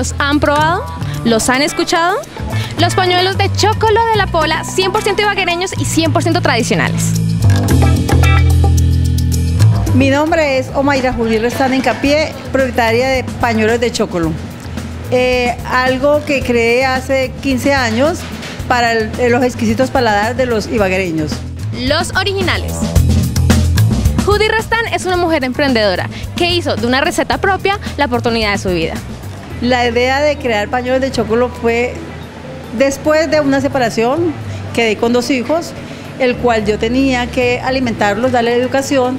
¿Los han probado? ¿Los han escuchado? Los pañuelos de chocolo de la Pola, 100% ibaguereños y 100% tradicionales. Mi nombre es Omaira Juli Restán Encapié, propietaria de Pañuelos de Chocolo. Eh, algo que creé hace 15 años para los exquisitos paladares de los ibaguereños. Los originales. Judy Restán es una mujer emprendedora que hizo de una receta propia la oportunidad de su vida. La idea de crear pañuelos de chocolo fue después de una separación, quedé con dos hijos, el cual yo tenía que alimentarlos, darle educación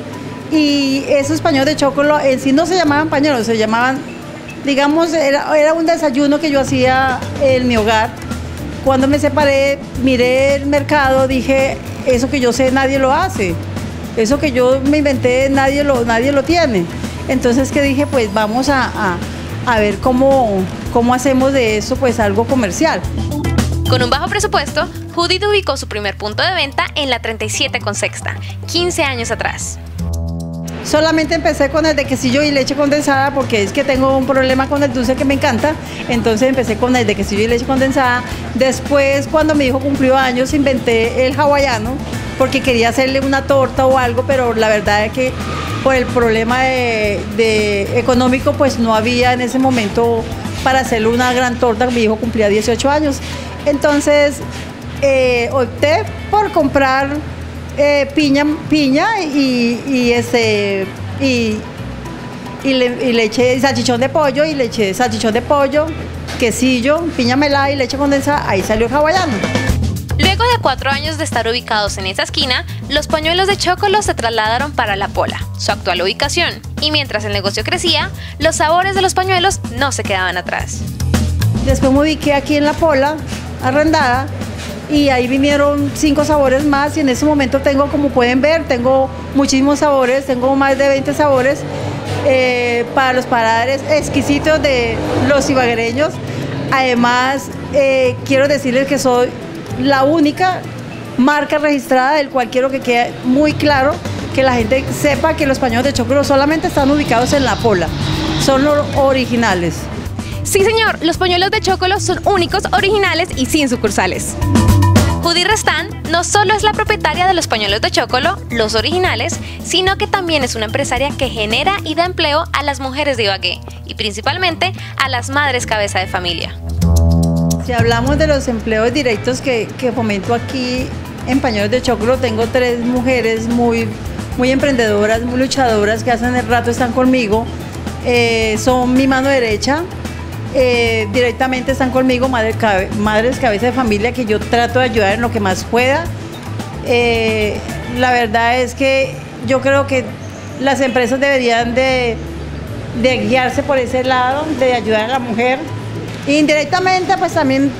y esos pañuelos de chocolo en sí no se llamaban pañuelos, se llamaban, digamos, era, un desayuno que yo hacía en mi hogar. Cuando me separé, miré el mercado, dije, eso que yo sé nadie lo hace. Eso que yo me inventé, nadie lo, nadie lo tiene. Entonces que dije, pues vamos a, ver cómo, cómo hacemos de eso pues algo comercial. Con un bajo presupuesto, Judith ubicó su primer punto de venta en la 37 con Sexta, 15 años atrás. Solamente empecé con el de quesillo y leche condensada porque es que tengo un problema con el dulce que me encanta. Entonces empecé con el de quesillo y leche condensada. Después, cuando mi hijo cumplió años, inventé el hawaiano porque quería hacerle una torta o algo, pero la verdad es que por el problema de, económico, pues no había en ese momento para hacerle una gran torta. Mi hijo cumplía 18 años. Entonces eh, opté por comprar eh, piña, piña y, este y, y, le, y, leche salchichón de pollo y leche salchichón de pollo, quesillo, piña melada y leche condensada, ahí salió hawaiano. Luego de cuatro años de estar ubicados en esa esquina, los pañuelos de chocolo se trasladaron para La Pola, su actual ubicación, y mientras el negocio crecía, los sabores de los pañuelos no se quedaban atrás. Después me ubiqué aquí en La Pola, arrendada, y ahí vinieron cinco sabores más y en ese momento tengo, como pueden ver, tengo muchísimos sabores, tengo más de 20 sabores eh, para los paladares exquisitos de los ibaguereños. Además, eh, quiero decirles que soy la única marca registrada, del cual quiero que quede muy claro que la gente sepa que los pañuelos de chocolo solamente están ubicados en La Pola, son los originales. Sí, señor, los pañuelos de chocolo son únicos, originales y sin sucursales. Judy Restán no solo es la propietaria de los pañuelos de chocolo, los originales, sino que también es una empresaria que genera y da empleo a las mujeres de Ibagué y principalmente a las madres cabeza de familia. Si hablamos de los empleos directos que, fomento aquí en Pañuelos de Chocolo, tengo tres mujeres muy, muy emprendedoras, muy luchadoras que hacen el rato están conmigo. Eh, son mi mano derecha, eh, directamente están conmigo madres, madres cabeza de familia que yo trato de ayudar en lo que más pueda. Eh, la verdad es que yo creo que las empresas deberían de, guiarse por ese lado, de ayudar a la mujer. Indirectamente, pues también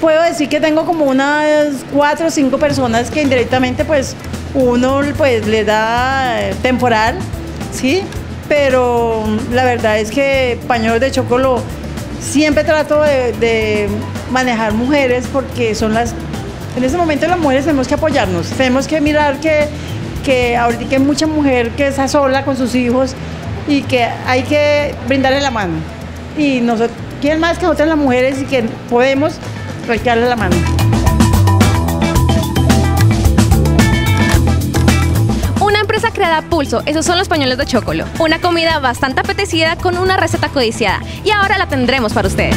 puedo decir que tengo como unas cuatro o cinco personas que indirectamente, pues uno pues le da temporal, ¿sí? Pero la verdad es que Pañuelos de Chocolo Siempre trato de, manejar mujeres porque son las... En ese momento las mujeres tenemos que apoyarnos, tenemos que mirar que, que ahorita hay mucha mujer que está sola con sus hijos y que hay que brindarle la mano. Y nosotros, ¿quién más que nosotras las mujeres y que podemos darle la mano? creada pulso, esos son los pañuelos de chocolo. Una comida bastante apetecida con una receta codiciada. Y ahora la tendremos para ustedes.